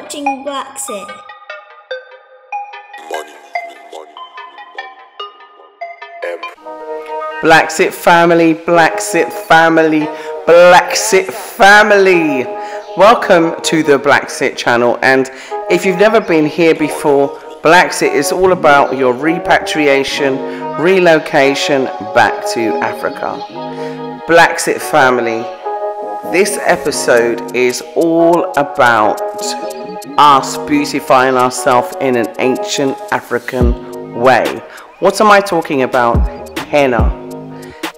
Money, money. BlaXit family, BlaXit family, BlaXit family. Welcome to the BlaXit channel. And if you've never been here before, BlaXit is all about your repatriation, relocation back to Africa. BlaXit family, this episode is all about us beautifying ourselves in an ancient African way. What am I talking about? Henna.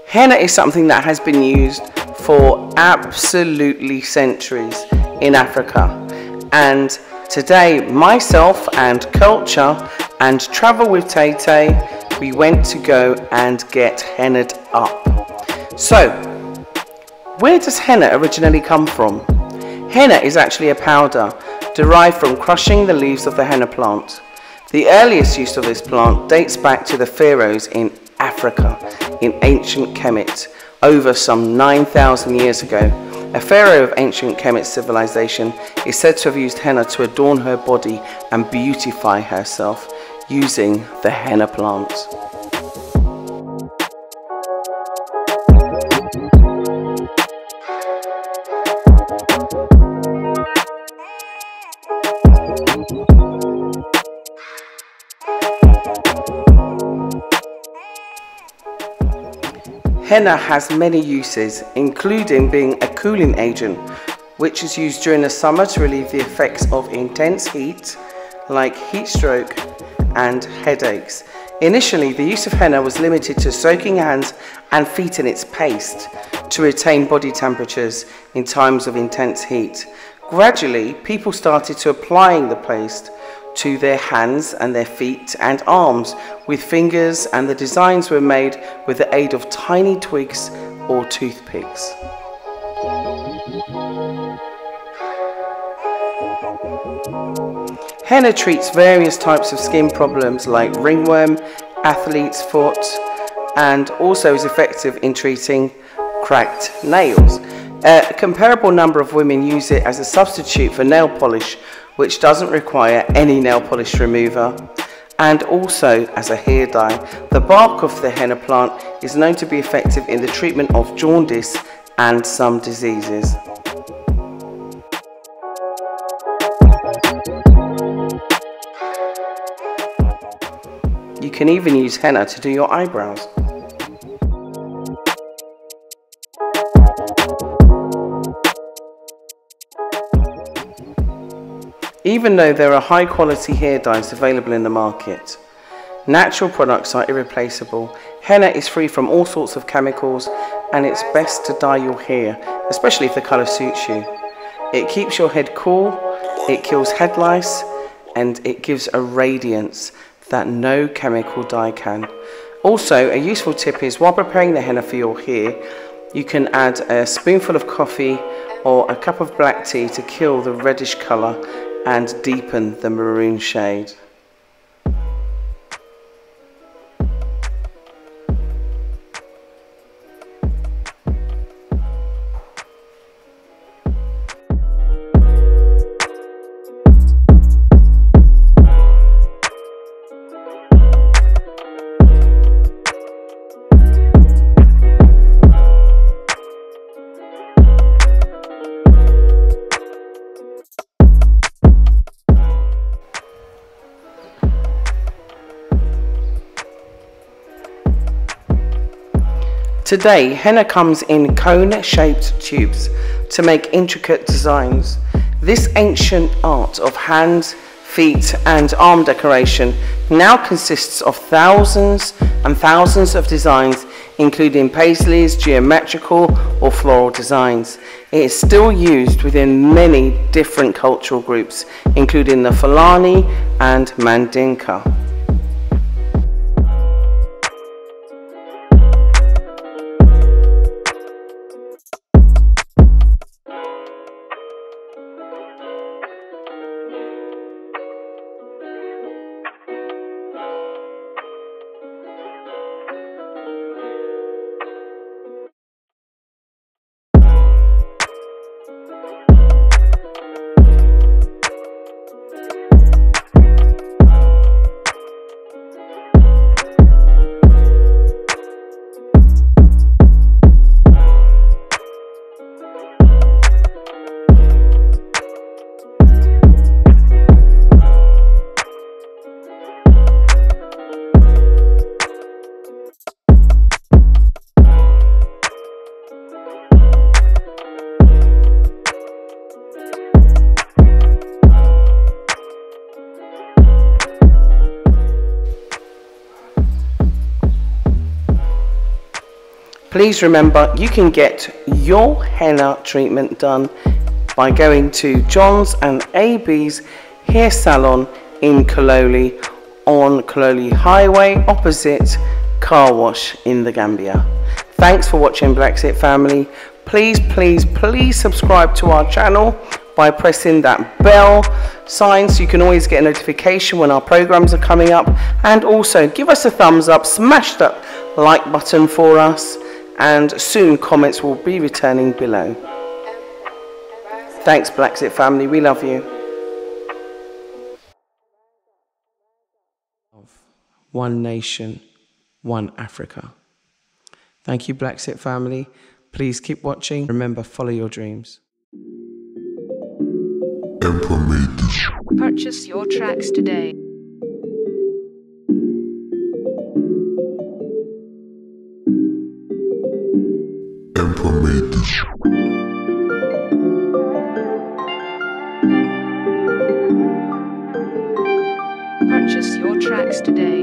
Henna is something that has been used for absolutely centuries in Africa. And today, myself and culture and travel with Tay Tay, we went to go and get hennaed up. So, where does henna originally come from? Henna is actually a powder derived from crushing the leaves of the henna plant. The earliest use of this plant dates back to the pharaohs in Africa in ancient Kemet over some 9,000 years ago. A pharaoh of ancient Kemet civilization is said to have used henna to adorn her body and beautify herself using the henna plant. Henna has many uses, including being a cooling agent, which is used during the summer to relieve the effects of intense heat, like heat stroke and headaches. Initially, the use of henna was limited to soaking hands and feet in its paste to retain body temperatures in times of intense heat. Gradually, people started to applying the paste to their hands and their feet and arms with fingers and the designs were made with the aid of tiny twigs or toothpicks. Henna treats various types of skin problems like ringworm, athlete's foot, and also is effective in treating cracked nails. A comparable number of women use it as a substitute for nail polish, which doesn't require any nail polish remover, and also as a hair dye. The bark of the henna plant is known to be effective in the treatment of jaundice and some diseases. You can even use henna to do your eyebrows. Even though there are high quality hair dyes available in the market, natural products are irreplaceable. Henna is free from all sorts of chemicals and it's best to dye your hair, especially if the colour suits you. It keeps your head cool, it kills head lice, and it gives a radiance that no chemical dye can. Also, a useful tip is while preparing the henna for your hair, you can add a spoonful of coffee or a cup of black tea to kill the reddish colour and deepen the maroon shade. Today, henna comes in cone-shaped tubes to make intricate designs. This ancient art of hands, feet and arm decoration now consists of thousands and thousands of designs including paisleys, geometrical or floral designs. It is still used within many different cultural groups including the Fulani and Mandinka. Please remember you can get your henna treatment done by going to John's and AB's hair salon in Kololi on Kololi Highway opposite car wash in the Gambia. Thanks for watching BlaXit family. Please, please, please subscribe to our channel by pressing that bell sign so you can always get a notification when our programs are coming up and also give us a thumbs up smash that like button for us and soon comments will be returning below. Thanks BlaXit family. We love you. One nation one Africa. Thank you BlaXit family. Please keep watching. Remember follow your dreams. Emperor made this. Purchase your tracks today. Emperor made this. Purchase your tracks today.